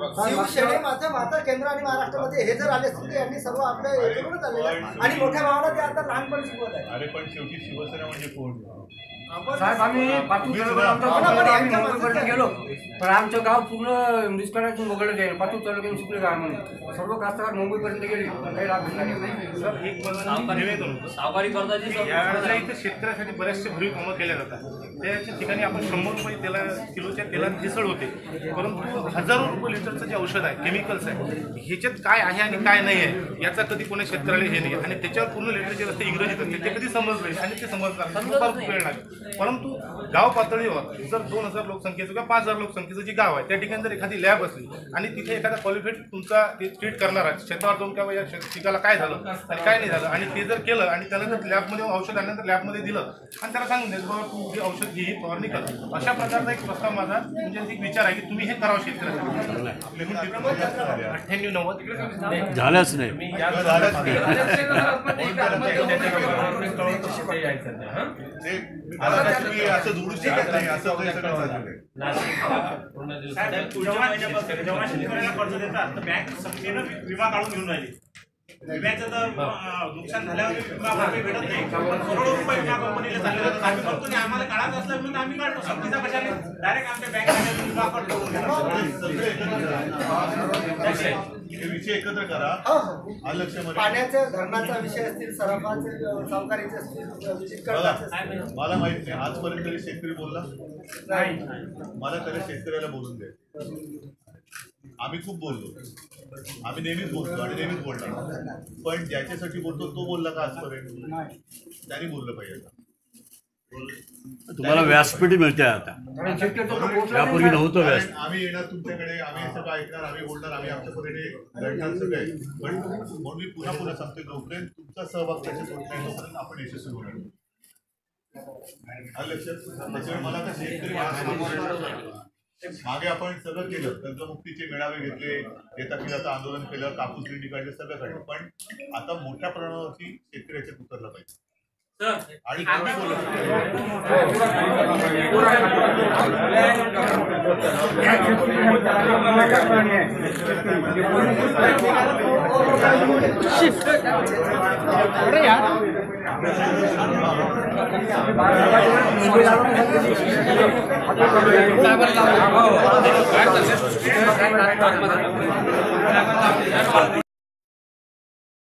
शिवसेने माझं माता केंद्र आणि महाराष्ट्रामध्ये हे जर आले असतील यांनी सर्व आपल्या आणि मोठ्या भावाला ते आता लहानपणी शिकवत आहे अरे पण शेवटी शिवसेना म्हणजे कोण? साहेब आम्ही तालुक्यात गेलो. पण आमचं गाव पूर्ण दुष्काळातून वगळलं जाईल पाचू तालुक्यात सुकले गाव म्हणून सर्व कास्तकार मुंबईपर्यंत गेले. काही लाभ शेतकऱ्यासाठी बरेचसे भरीव कामं केल्या जातात. त्याच्या ठिकाणी आपण शंभर रुपये तेला किलोच्या तेलात भेसळ होते. परंतु हजारो रुपये लिटरचं जे औषध आहे केमिकल्स आहे ह्याच्यात काय आहे आणि काय नाही आहे याचा कधी कोणी शेतकऱ्याला हे नाही. आणि त्याच्यावर पूर्ण लिटरचे रस्ते इंग्रजीत असते. ते कधी समजले आणि ते समजणार परंतु गाव पातळीवर जर दोन हजार लोकसंख्येचं किंवा पाच हजार लोकसंख्येचं जे गाव आहे त्या ठिकाणी जर एखादी लॅब असली आणि तिथे एखादा क्वालिफाईड तुमचा ते ट्रीट करणारा शेतावर जाऊन किंवा या पिकाला काय झालं आणि काय नाही झालं आणि ते जर केलं आणि त्याला जर लॅबमध्ये औषध आणल्यानंतर लॅबमध्ये दिलं आणि त्याला सांगून द्यायचं बाबा तू हे औषध घे फवारणी कर. अशा प्रकारचा एक प्रस्ताव माझा म्हणजे एक विचार आहे की तुम्ही हे करावं शेतकऱ्यासाठी अठ्ठ्याण्णव नव्वद. झालंच नाही. ते आता तुम्ही असं जोडू शकत नाही असं काही सगळं चाललेलं आहे. साहेब, पुढच्या महिन्यापासून जेव्हा शेतकऱ्याला कर्ज देतात तर बँक सक्तीनं विमा काढून घेऊन राहिली. विम्याचं तर नुकसान झाल्यावर विमा भरपाई भेटत नाही. पण करोडो रुपये विमा कंपनीला चालले जातात आम्ही करतो नाही आम्हाला काढायचं असलं म्हणून आम्ही काढतो. सक्तीचा कशाने डायरेक्ट आमच्या बँकेमध्ये विमा कट करून. हे विषय एकत्र करा. हो, हो. पाण्याच्या धरणाचा विषय असतील सराफाचे सावकारीचे असतील मला माहीत नाही. आजपर्यंत तरी शेतकरी बोलला? नाही. मला तरी शेतकऱ्याला बोलून दे आम्ही खूप बोललो. आम्ही नेहमीच बोलतो आणि नेहमीच बोलणार. पण ज्याच्यासाठी बोलतो तो बोलला का आजपर्यंत? त्यांनी बोललं पाहिजे तुम्हाला व्यासपीठ मिळते आता. यापूर्वी नाही. नव्हतं व्यास आम्ही येणार तुमच्याकडे आम्ही सगळं ऐकणार आम्ही बोलणार आम्ही आमच्या परीने लढणार सगळे. पण म्हणून मी पुन्हा पुन्हा सांगतो जोपर्यंत तुमचा सहभाग त्याच्यात होत नाही तोपर्यंत आपण यशस्वी होणार लक्षात त्याच्यामुळे मला आता शेतकरी मागे आपण सगळं केलं कर्जमुक्तीचे मेळावे घेतले येता आंदोलन केलं कापूस दिंडी काढले सगळं काढलं पण आता मोठ्या प्रमाणावरती शेतकरी याच्यात उतरला पाहिजे. आणि तुम्ही बोलत काय चाललंय?